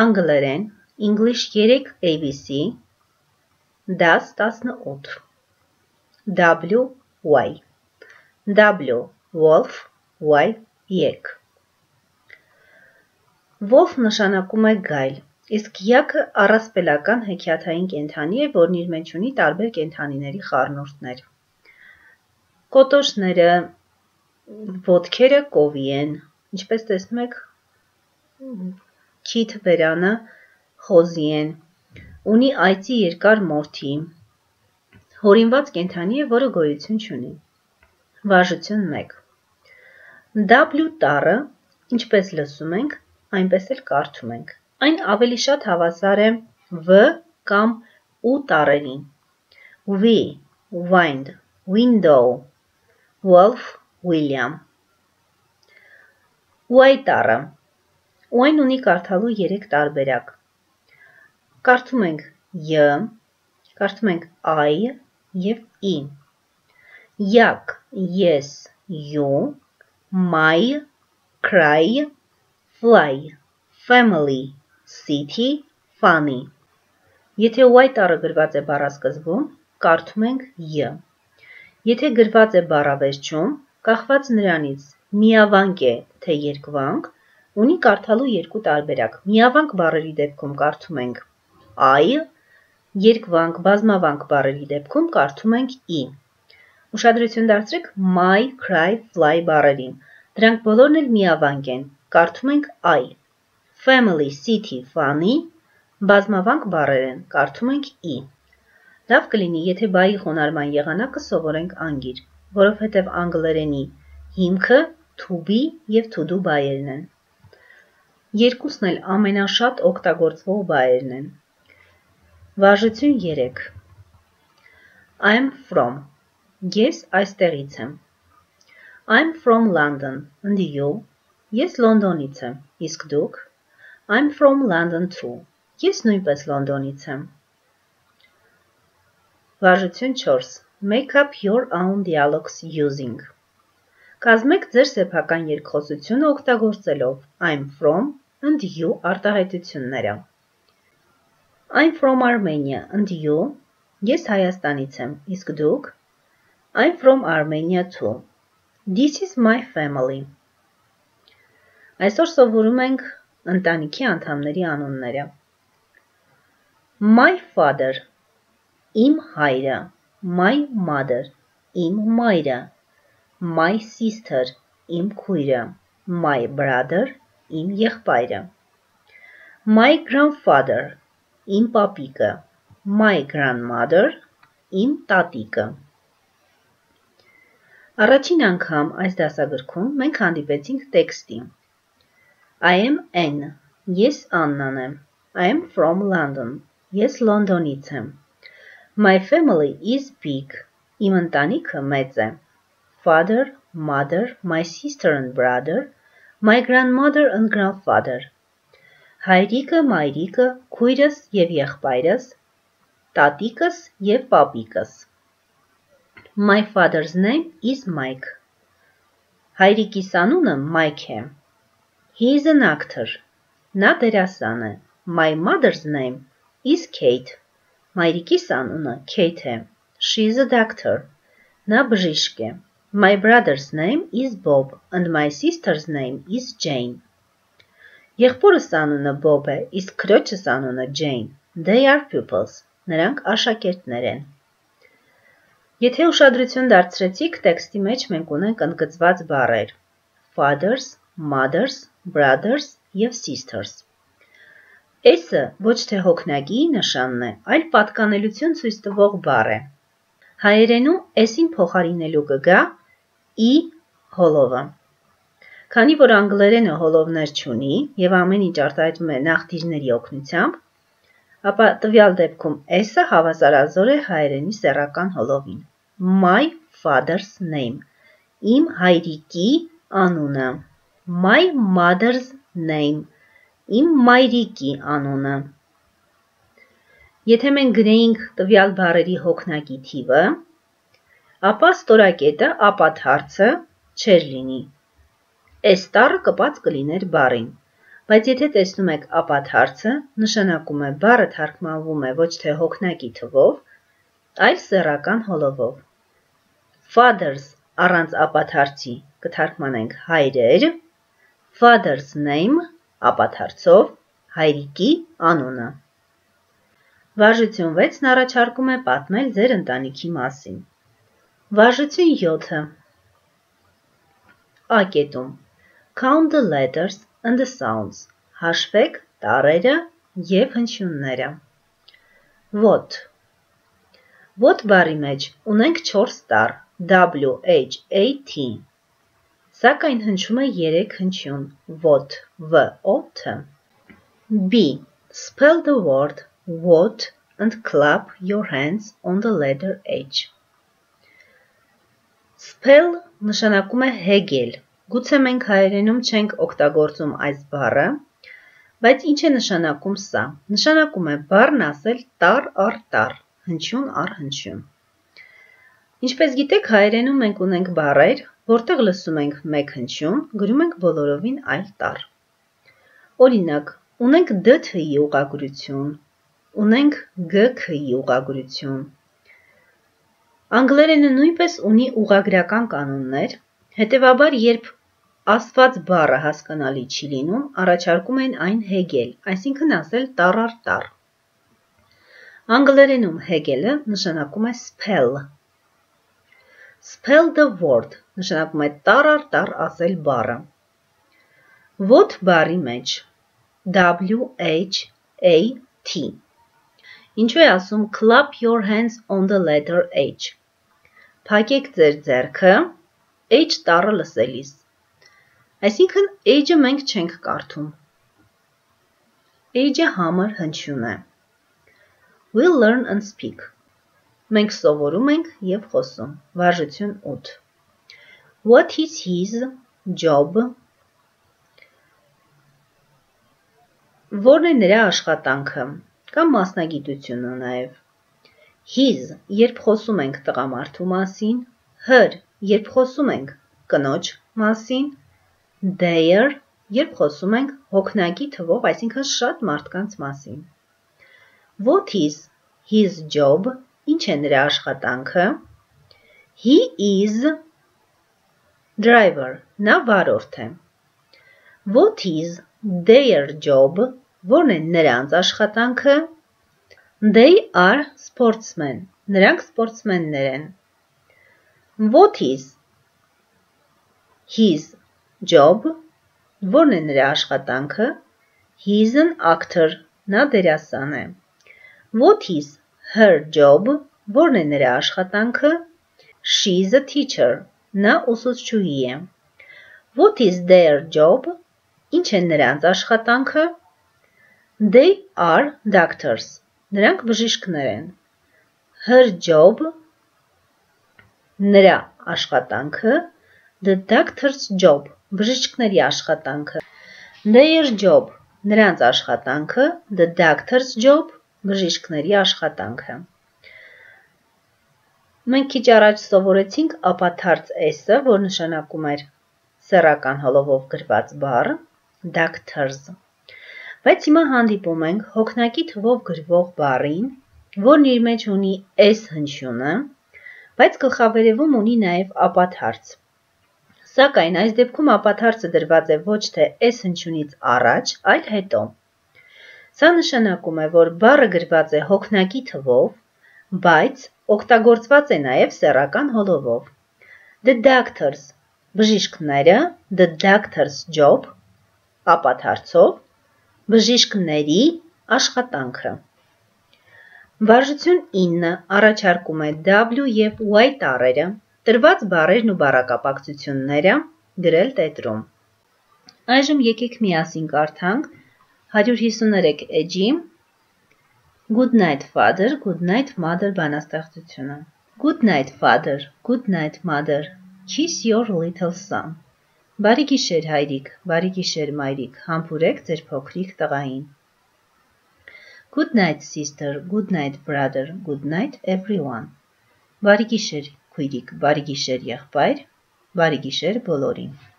անգլերեն English 3 ABC 10 18 W Y W wolf Y եկ Wolf նշանակում է գայլ իսկ յակը առասպելական հեքիաթային կենթանի է որն իր մեջ ունի տարբեր կենթանիների խառնուրդներ Կոտոշները ոտքերը կովի են ինչպես տեսնում եք քիթ վերանը խոզի են, ունի այծի երկար մորթի, հորինված կենթանի է, որը գոյություն չունի։ Վարժություն 1 W տառը, ինչպես լսում ենք, այնպես էլ կարդում ենք։ Այն ավելի շատ հավասար է V կամ U տառերին։ V, wind, window, wolf, William։ Y տառը ու այն ունի կարդալու 3 տարբերակ։ Կարդում ենք յ, կարդում ենք այ եւ ի։ Յակ, ես, you, my, cry, fly, family, city, funny։ Եթե y տառը գրված է բառասկզբում, կարդում ենք յ։ Եթե գրված է բառավերջում, կախված նրանից միավանք է թե երկվանք, ունի կարդալու երկու տարբերակ։ Միավանք բառերի դեպքում կարդում ենք I, երկվանք, բազմավանք բառերի դեպքում կարդում ենք I։ Ուշադրություն դարձրեք my, cry, fly բառերին։ Դրանք բոլորն էլ միավանք են։ Կարդում ենք I։ Family, city, funny բազմավանք բառեր են։ Կարդում ենք I։ Լավ կլինի, եթե բայի խոնարհման եղանակը սովորենք անգիր, որովհետև անգլերենի հիմքը to be եւ to do բայերն են։ Երկուսն էլ ամենաշատ օգտագործվող բայերն են։ Վարժություն 3 I'm from. Ես այստեղից եմ։ I'm from London. And you Ես Լոնդոնից եմ, իսկ դուք I'm from London too. Ես նույնպես Լոնդոնից եմ։ Վարժություն 4 Make up your own dialogues using. Կազմեք ձեր սեփական երկխոսությունը օգտագործելով. I'm from and you արտահայտությունները։ I'm from Armenia and you Ես Հայաստանից եմ, իսկ դուք I'm from Armenia too. This is my family. Այսօր սովորում ենք ընտանիքի անդամների անունները։ My father իմ հայրը, my mother իմ մայրը, my sister իմ քույրը, my brother իմ եղբայրը։ My grandfather իմ պապիկը, my grandmother իմ տատիկը։ Առաջին անգամ այս դասագրքում մենք հանդիպեցինք տեքստի։ I am N, ես Աննան եմ։ I am from London, ես Լոնդոնից եմ։ My family is big, իմ ընտանիքը մեծ է։ Father, mother, my sister and brother My grandmother and grandfather. Հայրիկը, մայրիկը, քույրս եւ եղբայրս, տատիկս եւ պապիկս. My father's name is Mike. Հայրիկիս անունը Mike է. He is an actor. Նա դերասան է. My mother's name is Kate. Մայրիկիս անունը Kate է. She is a doctor. Նա բժիշկ է My brother's name is Bob and my sister's name is Jane. Եղբորս անունը Bob է, իսկ քրոջս անունը Jane. They are pupils. Նրանք աշակերտներ են։ Եթե ուշադրություն դարձրեցիք, տեքստի մեջ մենք ունենք ընդգծված բառեր. fathers, mothers, brothers եւ sisters։ S-ը ոչ թե հոգնագի նշանն է, այլ պատկանելություն ցույց տվող բառ է։ Հայերենում S-ին փոխարինելու կգա ի հոլովը։ Քանի որ անգլերենը հոլովներ չունի եւ ամեն ինչ արտահայտվում է նախդիրների օգնությամբ, ապա տվյալ դեպքում s-ը հավասարազոր է հայերենի սեռական հոլովին։ My father's name։ Իմ հայրիկի անունը։ My mother's name։ Իմ մայրիկի անունը։ Եթե մենք գրեինք տվյալ բառերի հոգնակի թիվը, ապա ստորակետը ապաթարցը չէր լինի։ Այս տառը կպած կլիներ բառին։ Բայց եթե տեսնում եք ապաթարցը, նշանակում է բառը թարգմանվում է ոչ թե հոգնակի թվով, այլ սեռական հոլովով։ Fathers առանց ապաթարցի կթարգմանենք հայրեր, father's name ապաթարցով հայրիկի անունը։ Վարժություն 6-ն առաջարկում է պատմել ձեր ընտանիքի մասին։ Վարժություն 7-ը A կետում Count the letters and the sounds. Հաշվեք տառերը եւ հնչյունները։ What What բառի մեջ ունենք 4 տառ W H A T. Սակայն հնչում է 3 հնչյուն. What v o t. B. Spell the word what and clap your hands on the letter H. Spell նշանակում է հեգել։ Գուցե մենք հայերենում չենք օգտագործում այս բառը, բայց ինչ է նշանակում սա։ Նշանակում է բառն ասել տար առ տար, հնչյուն առ հնչյուն։ Ինչպես գիտեք, հայերենում մենք ունենք բառեր, որտեղ լսում ենք մեկ հնչյուն, գրում ենք բոլորովին այլ տառ։ Օրինակ, ունենք դ թ-ի ուղղագրություն, ունենք G K-ի ուղղագրություն։ Անգլերենը նույնպես ունի ուղագրական կանոններ, հետևաբար երբ ասված բառը հասկանալի չի լինում, առաջարկում են այն հեգել, այսինքն ասել տառ առ տառ։ Անգլերենում հեգելը նշանակում է spell։ Spell the word նշանակում է տառ առ տառ ասել բառը։ What բառի մեջ W H A T Ինչու է ասում clap your hands on the letter H։ Փակեք ձեր ձեռքը H տառը լսելիս։ Այսինքն H-ը մենք չենք կարդում։ H-ը համր հնչյուն է։ We'll learn and speak։ Մենք սովորում ենք եւ խոսում։ Վարժություն 8։ What is his job? Որն է նրա աշխատանքը կամ մասնագիտությունը նաև։ His, երբ խոսում ենք տղամարդու մասին, her, երբ խոսում ենք կնոջ մասին, their, երբ խոսում ենք հոգնակի թվով, այսինքն շատ մարդկանց մասին։ What is his job? Ինչ է նրա աշխատանքը? He is driver, նա վարորդ է։ What is their job? Որն է նրանց աշխատանքը։ They are sportsmen։ Նրանք սպորտսմեններ են։ What is his job? Որն է նրա աշխատանքը։ He is an actor։ Նա դերասան է։ What is her job? Որն է նրա աշխատանքը։ She is a teacher։ Նա ուսուցչուհի է։ What is their job? Ինչ է նրանց աշխատանքը։ They are doctors. Նրանք բժիշկներ են։ Her job նրա աշխատանքը the doctor's job բժիշկների աշխատանքը their job նրանց աշխատանքը the doctor's job բժիշկների աշխատանքը Մենք քիչ առաջ սովորեցինք ապաթարց s-ը, որ նշանակում էր սեռական հոլովով գրված բառ doctors Բայց հիմա հանդիպում ենք հոգնակի թվով գրվող բառին, որն իր մեջ ունի S հնչյունը, բայց գլխավերևում ունի նաև ապաթարց։ Սակայն այս դեպքում ապաթարցը դրված է ոչ թե S հնչյունից առաջ, այլ հետո։ Սա նշանակում է, որ բառը գրված է հոգնակի թվով, բայց օգտագործված է նաև սեռական հոլովով։ The doctors բժիշկները, the doctor's job ապաթարցով Բժիշկների աշխատանքը Վարժություն 9 առաջարկում է W և Y տառերը, տրված բառերն ու բառակապակցությունները գրել տետրում։ Այժմ եկեք միասին կարդանք 153 էջի. Good night father, good night mother բանաստեղծությունը։ Good night father, good night mother, kiss your little son։ Բարի գիշեր հայրիկ, բարի գիշեր մայրիկ, համբուրեք ձեր փոքրիկ տղային։ Good night sister, good night brother, good night everyone։ Բարի գիշեր քույրիկ, բարի գիշեր եղբայր, բարի գիշեր բոլորին։